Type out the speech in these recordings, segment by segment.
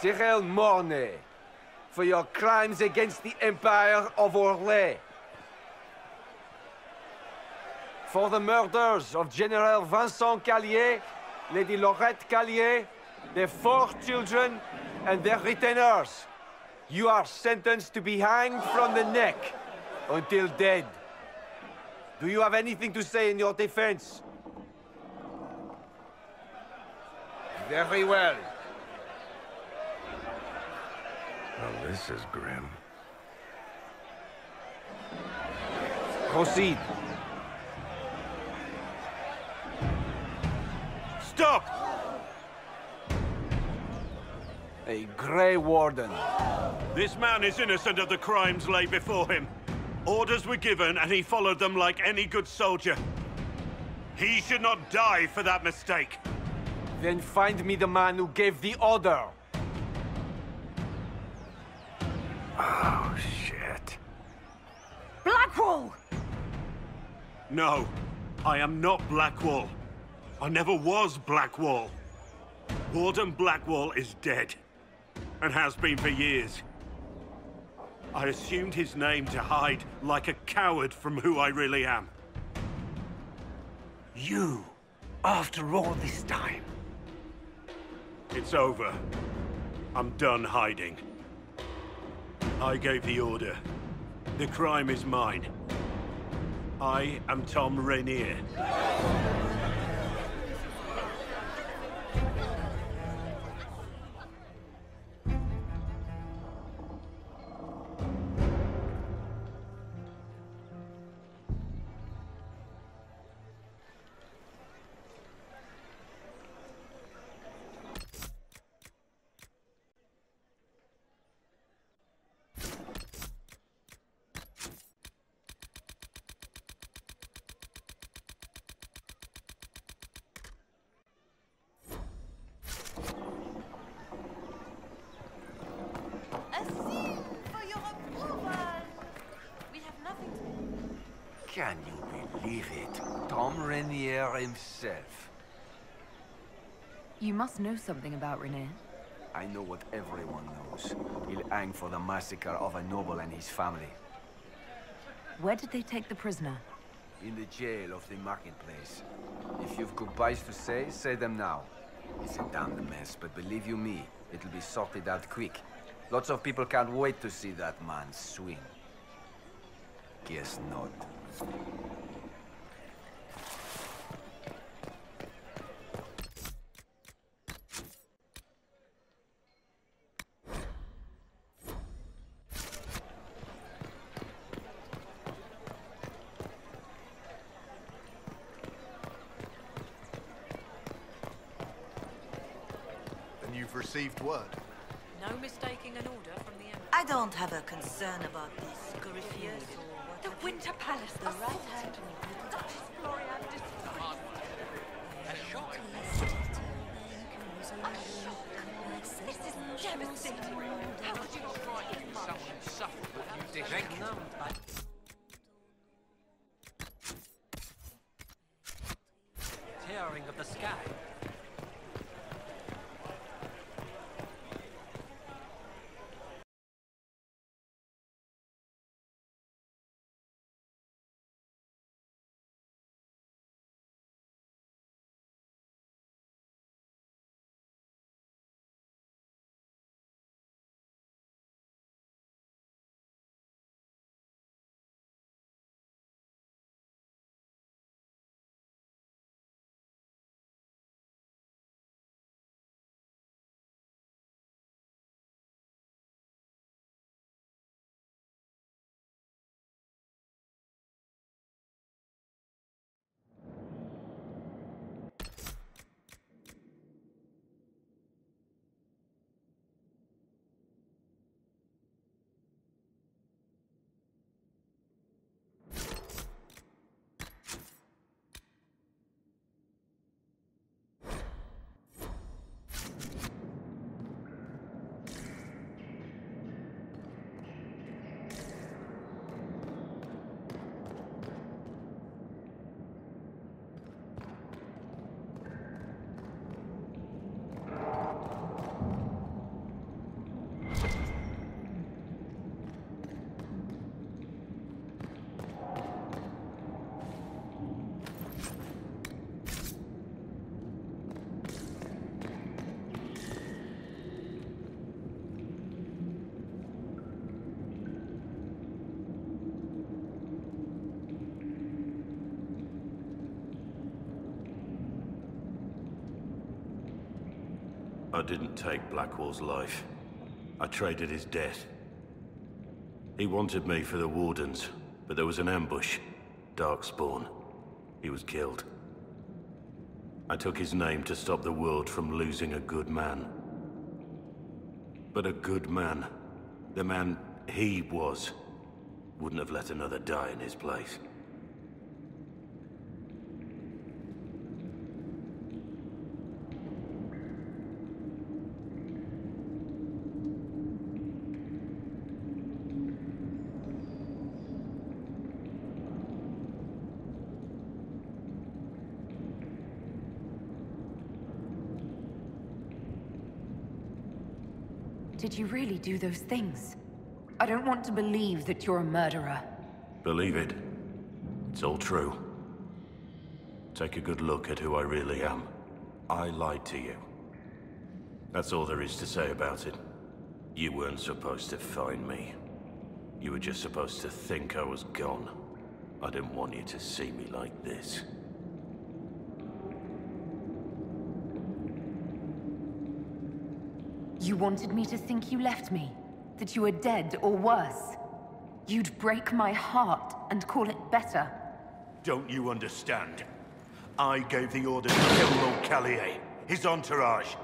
Cyril Mornay, for your crimes against the Empire of Orlais. For the murders of General Vincent Callier, Lady Laurette Callier, their four children, and their retainers. You are sentenced to be hanged from the neck until dead. Do you have anything to say in your defense? Very well. Well, this is grim. Proceed. Stop! A Grey Warden. This man is innocent of the crimes laid before him. Orders were given, and he followed them like any good soldier. He should not die for that mistake. Then find me the man who gave the order. Oh, shit. Blackwall! No, I am not Blackwall. I never was Blackwall. Warden Blackwall is dead, and has been for years. I assumed his name to hide like a coward from who I really am. You, after all this time. It's over. I'm done hiding. I gave the order. The crime is mine. I am Thom Rainier. Believe it? Thom Rainier himself. You must know something about Rainier. I know what everyone knows. He'll hang for the massacre of a noble and his family. Where did they take the prisoner? In the jail of the marketplace. If you've goodbyes to say, say them now. It's a damned mess, but believe you me, it'll be sorted out quick. Lots of people can't wait to see that man swing. Guess not. And you've received word. No mistaking an order from the Emperor. I don't have a concern about these Corypheus or The. Winter Palace, The right hand Florian destroyed. This is devastating. How could you not write as much? Someone suffered what you did. Tearing of the sky. I didn't take Blackwall's life. I traded his death. He wanted me for the Wardens, but there was an ambush. Darkspawn. He was killed. I took his name to stop the world from losing a good man. But a good man, the man he was, wouldn't have let another die in his place. Did you really do those things? I don't want to believe that you're a murderer. Believe it. It's all true. Take a good look at who I really am. I lied to you. That's all there is to say about it. You weren't supposed to find me. You were just supposed to think I was gone. I didn't want you to see me like this. You wanted me to think you left me? That you were dead or worse? You'd break my heart and call it better. Don't you understand? I gave the order to kill Lord Callier, his entourage,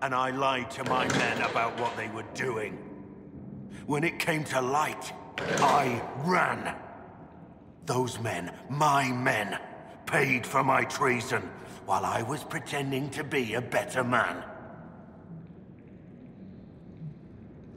and I lied to my men about what they were doing. When it came to light, I ran. Those men, my men, paid for my treason while I was pretending to be a better man.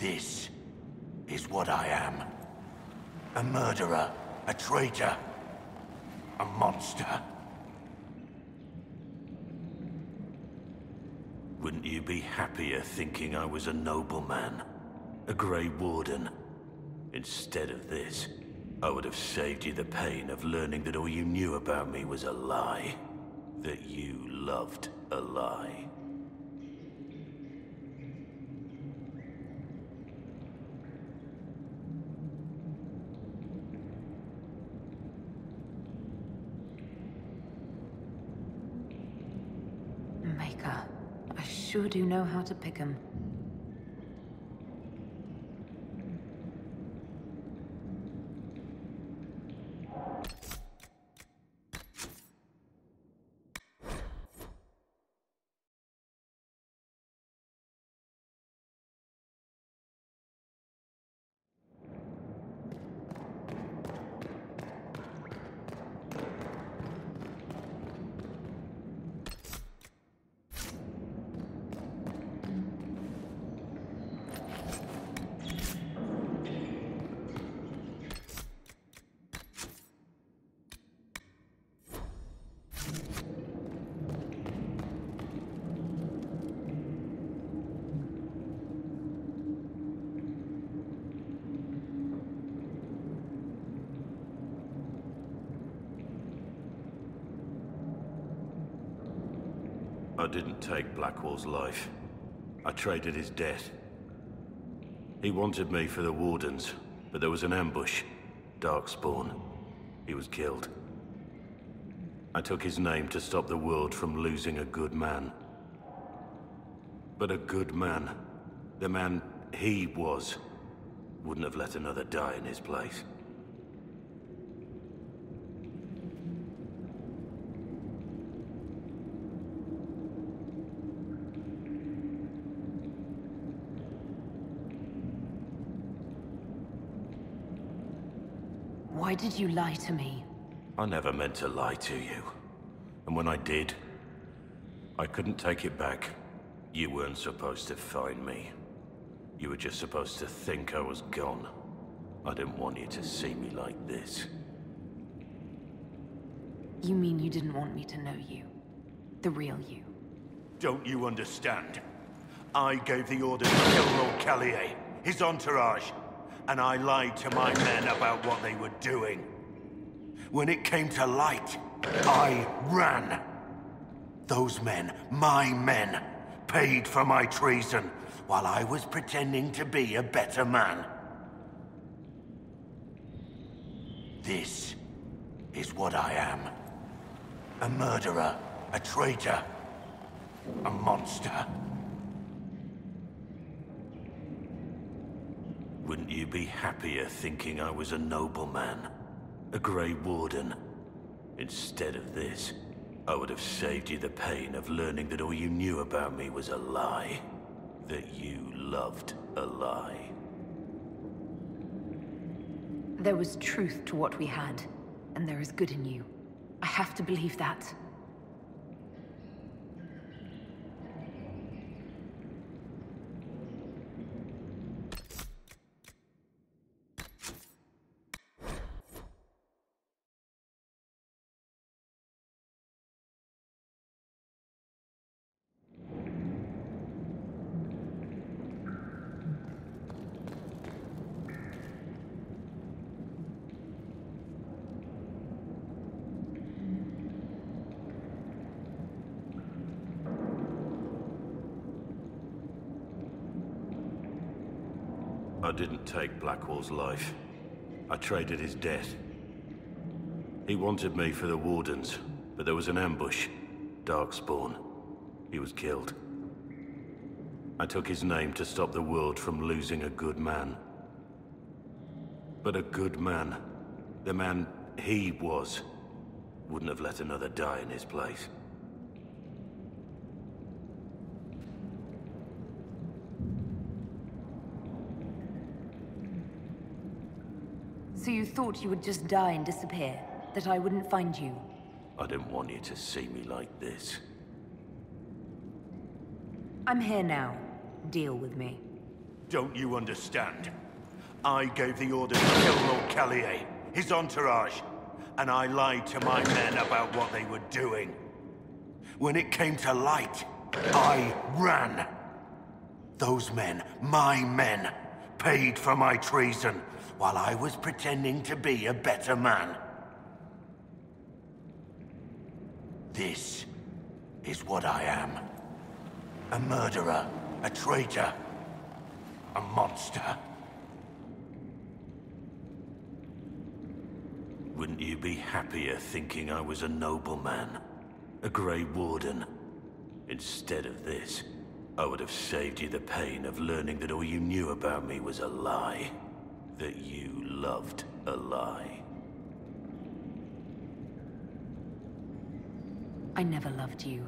This is what I am. A murderer, a traitor, a monster. Wouldn't you be happier thinking I was a nobleman? A Grey Warden? Instead of this, I would have saved you the pain of learning that all you knew about me was a lie. That you loved a lie. I sure do know how to pick 'em. Didn't take Blackwall's life. I traded his death. He wanted me for the Wardens, but there was an ambush. Darkspawn. He was killed. I took his name to stop the world from losing a good man. But a good man, the man he was, wouldn't have let another die in his place. Why did you lie to me? I never meant to lie to you. And when I did, I couldn't take it back. You weren't supposed to find me. You were just supposed to think I was gone. I didn't want you to see me like this. You mean you didn't want me to know you? The real you? Don't you understand? I gave the order to kill Lord Callier, his entourage, and I lied to my men about what they were doing. When it came to light, I ran. Those men, my men, paid for my treason while I was pretending to be a better man. This is what I am. A murderer, a traitor, a monster. Wouldn't you be happier thinking I was a nobleman? A Grey Warden? Instead of this, I would have saved you the pain of learning that all you knew about me was a lie. That you loved a lie. There was truth to what we had, and there is good in you. I have to believe that. I didn't take Blackwall's life. I traded his death. He wanted me for the Wardens, but there was an ambush. Darkspawn. He was killed. I took his name to stop the world from losing a good man. But a good man, the man he was, wouldn't have let another die in his place. So you thought you would just die and disappear? That I wouldn't find you? I didn't want you to see me like this. I'm here now. Deal with me. Don't you understand? I gave the order to kill Lord Callier, his entourage, and I lied to my men about what they were doing. When it came to light, I ran. Those men, my men, paid for my treason while I was pretending to be a better man. This is what I am. A murderer, a traitor, a monster. Wouldn't you be happier thinking I was a nobleman? A Grey Warden? Instead of this, I would have saved you the pain of learning that all you knew about me was a lie. That you loved a lie. I never loved you.